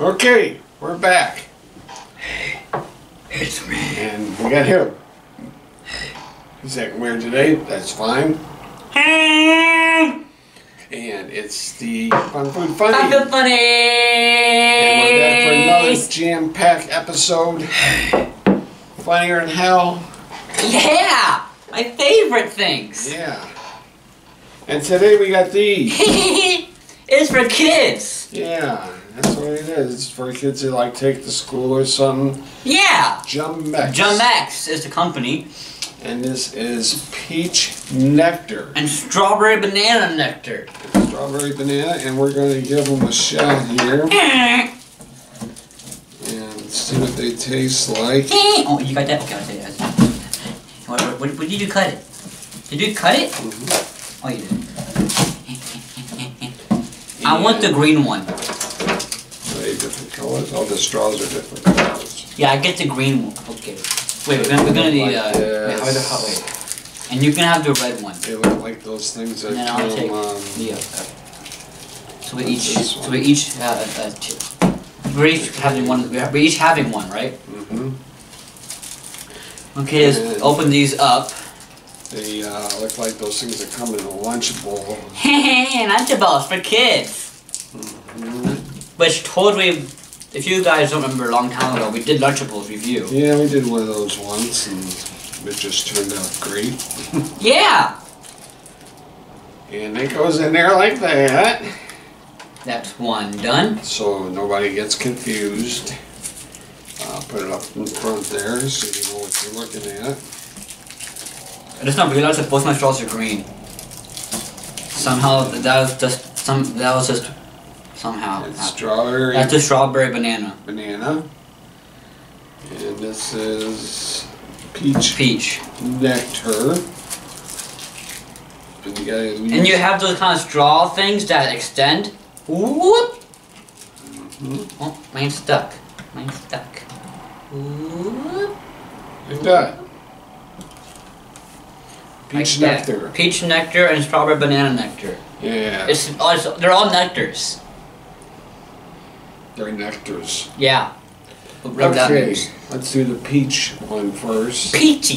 Okay, we're back. Hey, it's me. And we got him. He's acting weird today. That's fine. Hey! And it's the Fun Food Funny. I'm the funny. And we're back for another jam-packed episode. Funnier than hell. Yeah, my favorite things. Yeah. And today we got these. it's for kids. Yeah, that's what it is. It's for kids that like take to school or something. Yeah. Jumex. Jumex is the company, And this is peach nectar. and strawberry banana nectar. Strawberry banana, and we're going to give them a shot here and see what they taste like. oh, you got that? Okay, I'll tell you. that. What, what, what, what did you cut it? Did you cut it? Mm-hmm. Oh, you did. I want the green one. Are they different colors? All the straws are different colors. Yeah, I get the green one. Okay. Wait, we're gonna, we're gonna need, uh, Like wait, how is it this. hot? Wait. And you can have the red one. They look like those things that And then I'll come, take um, the other. So we each, this so one? we each have uh, uh, two. We're each having one. We're each having one, right? Mm-hmm. Okay, let's Yeah. open these up. They uh, look like those things that come in a lunch bowl. Hey, lunchables for kids. Mhm. Which totally, if you guys don't remember, a long time ago we did Lunchables review. Yeah, we did one of those once, and it just turned out great. Yeah, And it goes in there like that, that's one done. so nobody gets confused. I'll put it up in front there so you know what you're looking at. I just not realize that both my straws are green. Somehow that was just some. That was just somehow. It's strawberry That's a strawberry banana. banana. And this is peach Peach. nectar. And you gotta And you have those kind of straw things that extend. Whoop! Mhm. Oh, mine's stuck. Mine's stuck. Whoop. like that. Peach Like that. nectar. Peach nectar and strawberry banana nectar. Yeah, It's, oh, it's they're all nectars. They're nectars. Yeah. Whatever that Okay, means. let's do the peach one first. Peachy.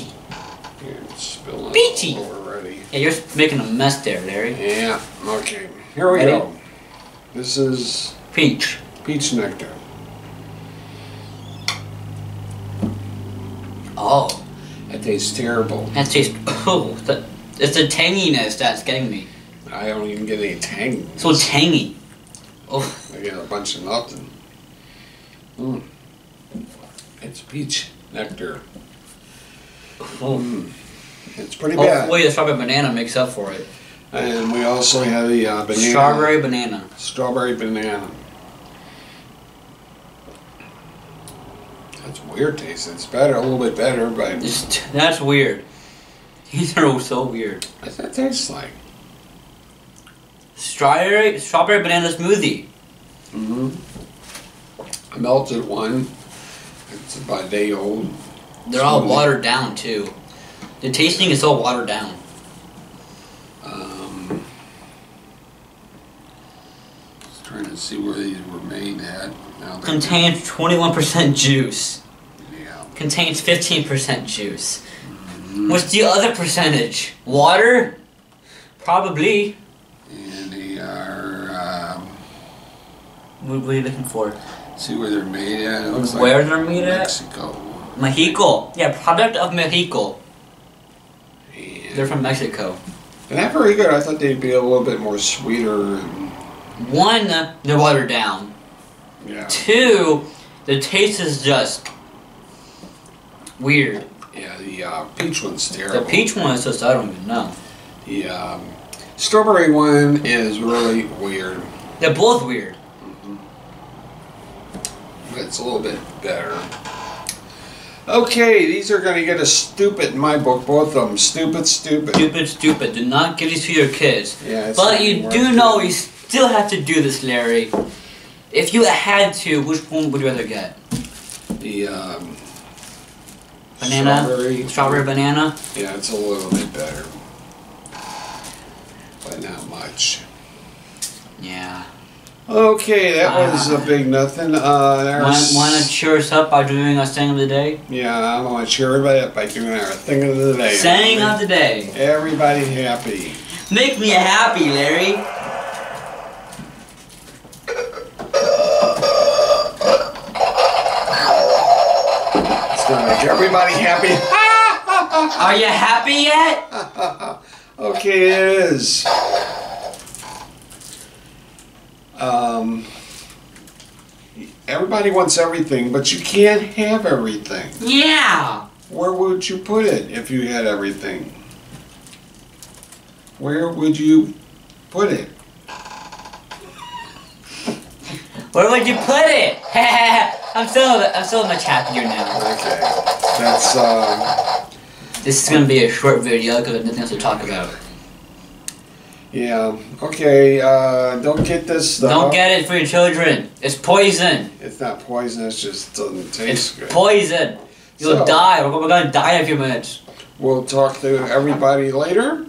Here, it's spilling Peachy. already. Yeah, you're making a mess there, Larry. Yeah, okay. Here we Ready? go. This is Peach. peach nectar. Oh, That tastes terrible. that tastes. Oh, the, it's the tanginess that's getting me. I don't even get any tang. So tangy. Oh, I get a bunch of nothing. Mm. It's peach nectar. oh. Mm. It's pretty bad. Hopefully the strawberry banana makes up for it. And we also have the uh, banana. Strawberry banana. Strawberry banana. That's weird taste. It's better, a little bit better, but that's weird. These are so weird. what's that taste like? Strawberry strawberry banana smoothie. Mm-hmm. Melted one. It's about a day old. They're all watered down too. The tasting is all watered down. Um, just trying to see where these were made at. Now Contains 21% juice. Yeah. Contains 15% juice. Mhm. What's the other percentage? Water? Probably. And they are. What, are you looking for? see where they're made at. It looks Where like they're made at? Mexico. Mexico. Yeah, product of Mexico. And They're from Mexico. They're not very good. I thought they'd be a little bit more sweeter and One, they're watered down. yeah, Two, the taste is just weird. yeah. The uh, peach one's terrible. The peach one is just, I don't even know. The um, strawberry one is really weird. They're both weird. It's a little bit better. Okay, these are gonna get a stupid in my book. Both of them, stupid, stupid. Stupid, stupid. Do not give these to your kids. Yeah, it's But you do know you still have to do this, Larry. If you had to, which one would you rather get? the um, Banana? Strawberry. Strawberry banana? Yeah, it's a little bit better, but not much. Yeah. Okay, that was a big nothing. Uh, want, want to cheer us up by doing our saying of the day? yeah, I'm gonna cheer everybody up by doing our thing of the day. Saying of the day. Everybody happy. Make me happy, Larry. It's gonna make everybody happy. Are you happy yet? okay, it is. Um, everybody wants everything, but you can't have everything. Yeah. Where would you put it if you had everything? Where would you put it? Where would you put it? I'm still I'm still much happier now. Okay, that's um, This is gonna be a short video because I have nothing else to talk about. Yeah. Okay, uh, don't get this stuff. Don't get it for your children. It's poison. It's not poisonous. Just doesn't It's taste good. poison. You'll So- die. We're, we're gonna die in a few minutes. We'll talk to everybody later.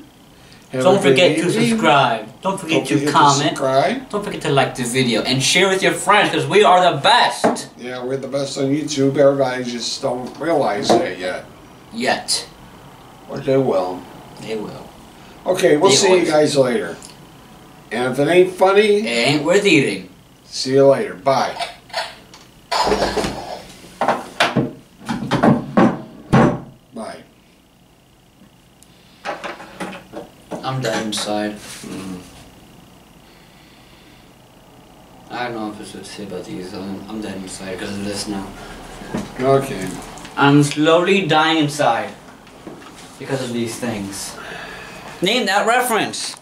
Have Don't forget to subscribe. Don't forget Don't to forget comment. subscribe. Don't forget to like the video and share with your friends because we are the best. Yeah, we're the best on YouTube. Everybody just don't realize that yet. Yet. But they will. They will. Okay, we'll see you guys later. And if it ain't funny, It ain't worth eating. see you later. Bye. Bye. I'm dead inside. Mm. I don't know if it's what to say about these. I'm, I'm dead inside because of this now. Okay. I'm slowly dying inside because of these things. Name that reference.